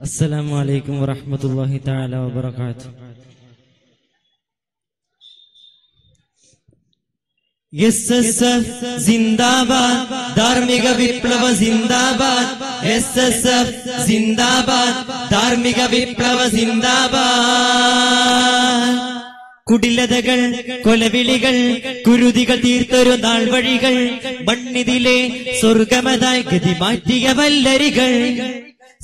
السلام عليكم ورحمة الله تعالى وبركاته S S F സിന്ദാബാദ് ധാർമ്മിക വിപ്ലവ സിന്ദാബാദ് എസ് എസ് എഫ് സിന്ദാബാദ് ധാർമ്മിക വിപ്ലവ സിന്ദാബാദ് കുടിലതകൾ കൊലവിളികൾ കുരുതികൾ തീർത്തൊരു നാൾ വഴികൾ മണ്ണിതിലെ സ്വർഗമതായി ഗതി മാറ്റിയ വല്ലരികൾ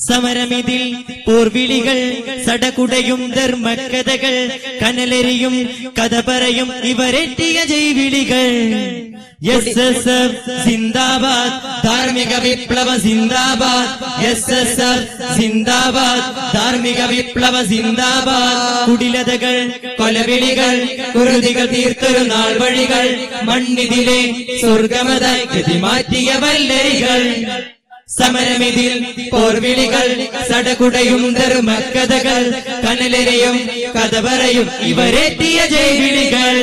സമരമിതിൽ പോർവിളികൾ സടകുടയും ധർമ്മകഥകൾ കനലെറിയും കഥ പറയും ഇവരെത്തിയ ജൈവിളികൾ. എസ് എസ് എഫ് സിന്ദാബാദ് ധാർമ്മിക വിപ്ലവ സിന്ദാബാദ്. എസ് എസ് എഫ് സിന്ദാബാദ് ധാർമ്മിക വിപ്ലവ സിന്ദാബാദ്. കുടിലതകൾ കൊലവിളികൾ കുരുതികൾ തീർത്തൊരു നാൾ വഴികൾ മണ്ണിതിലെ സ്വർഗമതായി മാറ്റിയ വല്ലരികൾ. സമരമിതിൽ പോർവിളികൾ സടകുടയും ധർമ്മക്കഥകൾ കനലരയും കഥ പറയും ഇവരെത്തിയ ജൈവിളികൾ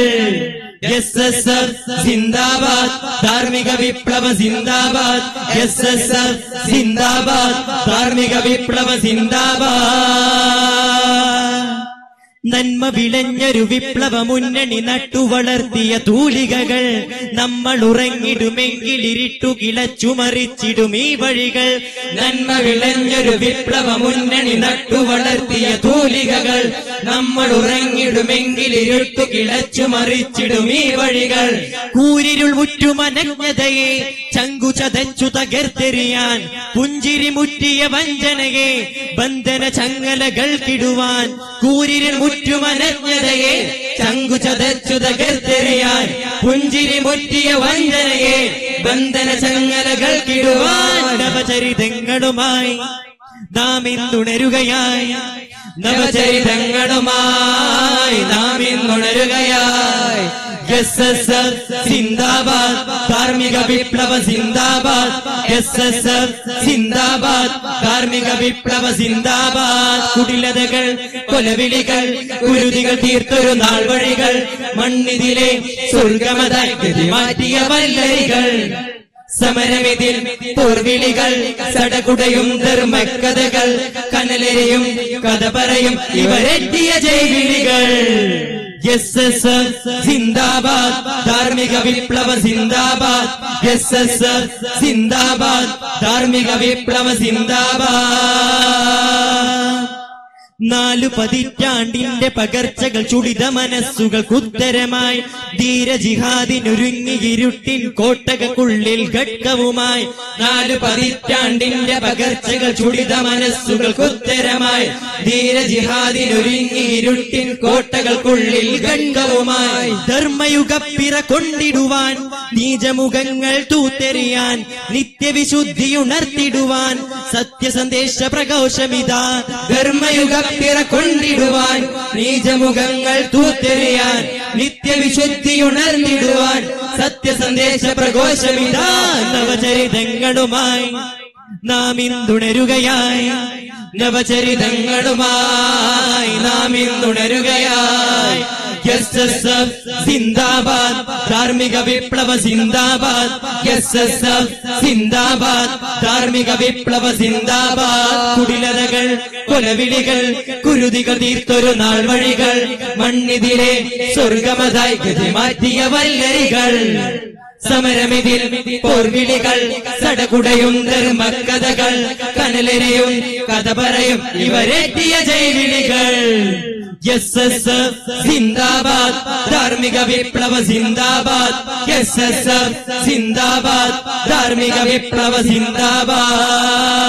എസ് എസ് എഫ് സിന്ദാബാദ് ധാർമ്മിക വിപ്ലവ സിന്ദാബാദ് എസ് എസ് എഫ് സിന്ദാബാദ് ധാർമ്മിക വിപ്ലവ സിന്ദാബാദ് നന്മ വിളഞ്ഞൊരു വിപ്ലവ മുന്നണി നട്ടുവളർത്തിയ തൂലികകൾ നമ്മൾ ഉറങ്ങിടുമെങ്കിൽ ഇരുട്ടു കിളച്ചു മറിച്ചിടും ഈ വഴികൾ. നന്മ വിളഞ്ഞൊരു വിപ്ലവ മുന്നണി നട്ടുവളർത്തിയ തൂലികകൾ നമ്മൾ ഉറങ്ങിടുമെങ്കിൽ ഇരുട്ടു കിളച്ചു മറിച്ചിടും ഈ വഴികൾ. കൂരിരുൾ മുറ്റുമനജ്ഞതയെ ചങ്കു ചതച്ചു തകർത്തെറിയാൻ പുഞ്ചിരി മുറ്റിയ വഞ്ചനയെ ബന്ധന ചങ്ങലകൾ കിടുവാൻ കൂരിരുൾ മുറ്റുമനജ്ഞതയെ ചങ്കു ചതച്ചു തകർത്തെറിയാൻ പുഞ്ചിരി മുറ്റിയ വഞ്ചനയെ ബന്ധന ചങ്ങലകൾ നവചരിതങ്ങളുമായി നാം ഇന്നുണരുകയായി നവചരിതങ്ങളുമായി നാം ഇന്നുണരുകയായി എസ് എസ് എഫ് സിന്ദാബാദ് കാർമിക വിപ്ലവ സിന്ദാബാദ് എസ് എസ് എഫ് സിന്ദാബാദ് കാർമിക വിപ്ലവ സിന്ദാബാദ് കുടിലതകൾ കൊലവിളികൾ കുരുതികൾ തീർത്തൊരു നാൾ വഴികൾ മണ്ണിതിലെ സ്വർഗമതായി മാറ്റിയ വല്ലരികൾ സമരമിതിൽ പോർവിളികൾ സടകുടയും ധർമ്മക്കഥകൾ കനലരെയും കഥ പറയും ഇവരെത്തിയ ജൈവിളികൾ എസ് എസ് എഫ് സിന്ദാബാദ് ധാർമ്മിക വിപ്ലവ സിന്ദാബാദ് എസ് എസ് എഫ് സിന്ദാബാദ് ധാർമ്മിക വിപ്ലവ സിന്ദാബാദ് നാലു പതിറ്റാണ്ടിന്റെ പകർച്ചകൾ ചുടിത മനസ്സുകൾ കുത്തരമായി. ധീര ജിഹാദിനൊരുങ്ങി ഇരുട്ടിൻ കോട്ടകക്കുള്ളിൽ ഘട്ടവുമായി. നാലു പതിറ്റാണ്ടിന്റെ പകർച്ചകൾ ചുടിത മനസ്സുകൾ കുത്തരമായി. ധീര ജിഹാദിനൊരുങ്ങി ഇരുട്ടിൻ കോട്ടകൾക്കുള്ളിൽ ഘട്ടവുമായി. ധർമ്മയുഗപ്പിറ കൊണ്ടിടുവാൻ നീചമുഖങ്ങൾ തൂത്തെറിയാൻ നിത്യവിശുദ്ധിയുണർത്തിടുവാൻ സത്യസന്ദേശ പ്രകോശമിതാ ധർമ്മയുഗത്തിറ കൊണ്ടിടുവാൻ നീചമുഖങ്ങൾ തൂത്തെറിയാൻ നിത്യവിശുദ്ധിയുണർന്നിടുവാൻ സത്യസന്ദേശ പ്രഘോഷമിതാ നവചരിതങ്ങളുമായി നാം ഇന്തുണരുകയായി. നവചരിതങ്ങളുമായി നാം ഇന്നുണരുകയായി എസ് എസ് എഫ് സിന്ദാബാദ് ധാർമ്മിക വിപ്ലവ സിന്ദാബാദ് എസ് എസ് എഫ് സിന്ദാബാദ് ധാർമ്മിക വിപ്ലവ സിന്ദാബാദ് കുടിലതകൾ കൊലവിളികൾ കുരുതികൾ തീർത്തൊരു നാൾ വഴികൾ മണ്ണിതിലെ സ്വർഗമതായി ഗതി മാറ്റിയ വല്ലരികൾ സമരമിതിൽ പോർവിളികൾ സടകുടയും ധർമ്മക്കഥകൾ കനലരെയും കഥ പറയും ഇവരെത്തിയ ജൈവിളികൾ എസ് എസ് എഫ് സിന്ദാബാദ് ധാർമ്മിക വിപ്ലവ സിന്ദാബാദ് എസ് എസ് എഫ് സിന്ദാബാദ് ധാർമ്മിക വിപ്ലവ സിന്ദാബാദ്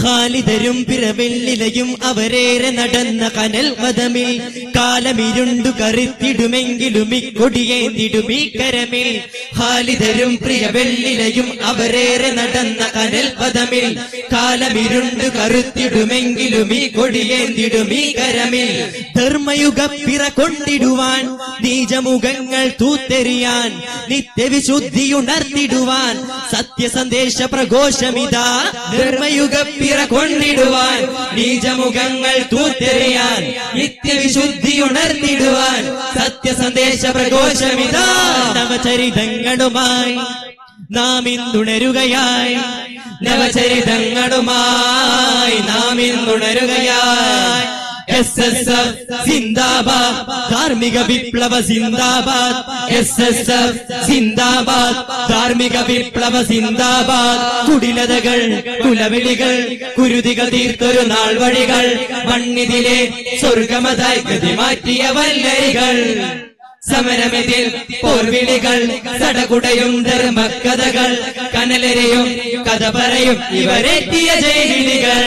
ഖാലിദരും പിറവെല്ലിലയും അവരേറെ നടന്ന കനൽ മതമിൽ കാലമിരുണ്ടു കറുത്തിടുമെങ്കിലും ഇക്കൊടിയേന്തിടും ഈ കരമിൽ. ഖാലിദരും പ്രിയ വെള്ളിലയും അവരേറെ നടന്ന കനൽ പദമിൽ കാലമിരുണ്ടു കറുത്തിടുമെങ്കിലും ഈ കൊടിയേന്തിടും ഈ കരമിൽ. ധർമ്മയുഗ പിറ കൊണ്ടിടുവാൻ നീചമുഖങ്ങൾ തൂത്തെറിയാൻ നിത്യവിശുദ്ധിയുണർത്തിടുവാൻ സത്യസന്ദേശ പ്രഘോഷമിതാ ധർമ്മയുഗ കൊണ്ടിടുവാൻ നീചമുഖങ്ങൾ തൂത്തെറിയാൻ നിത്യവിശുദ്ധി ഉണർന്നിടുവാൻ സത്യസന്ദേശ പ്രഘോഷമിതാ നവചരിതങ്ങളുമായി നാം ഇന്നുണരുകയായി നവചരിതങ്ങളുമായി നാം ഇന്നുണരുകയായി എസ് എസ് എഫ് സിന്ദാബാദ് ധാർമ്മിക വിപ്ലവ സിന്ദാബാദ് എസ് എസ് എഫ് സിന്ദാബാദ് ധാർമ്മിക വിപ്ലവ സിന്ദാബാദ് കുടിലതകൾ കുലവിളികൾ കുരുതികൾ തീർത്തൊരു നാൾ വഴികൾ മണ്ണിതിലെ സ്വർഗമതായി ഗതി മാറ്റിയ വല്ലരികൾ സമരമെതിൽ പോർവിളികൾ സടകുടയും ധർമ്മക്കഥകൾ കനലരെയും കഥ പറയും ഇവരെത്തിയ ജൈവിളികൾ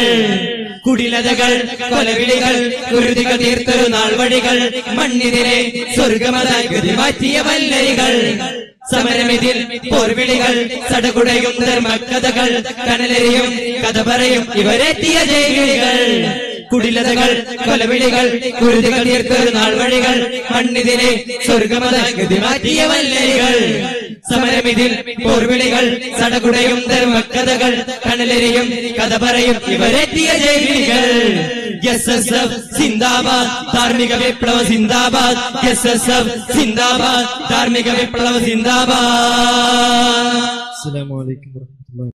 കുടിലതകൾ കൊലവിളികൾ കുരുതികൾ തീർത്തൊരു നാൾ വഴികൾ മണ്ണിതിരെ സ്വർഗമതായി ഗതി മാറ്റിയ വല്ലരികൾ. സമരമിതിൽ പോർവിളികൾ സടകുടയും ധർമ്മക്കഥകൾ കനലരിയും കഥ പറയും ഇവരെത്തിയ ജൈവിളികൾ കുടിലതകൾ കൊലവിളികൾ കുരുതികൾ തീർത്തൊരു നാൾ വഴികൾ മണ്ണിതിരെ സ്വർഗമതായി ഗതി മാറ്റിയ സമരമിതിൽ പോർവിളികൾ സടകുടയും ധർമ്മക്കഥകൾ കണലരിയും കഥ പറയും ഇവരെത്തിയ ജൈവിളികൾ എസ് എസ് എഫ് സിന്ദാബാദ് ധാർമ്മിക വിപ്ലവ സിന്ദാബാദ്. എസ് എസ് എഫ് സിന്ദാബാദ് ധാർമ്മിക വിപ്ലവ സിന്ദാബാദ്. അസ്സലാമു അലൈക്കും